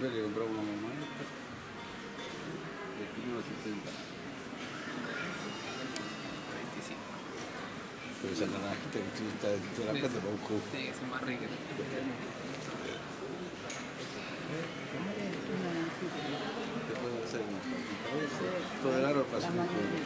Yo le compré una mamá esta. De 1970. 25. Pero esa naranjita que tú estás de la plata para un jugo. Tiene que ser más rica. Te puedo hacer un cabeza. Todo el árbol para Las hacer un jugo.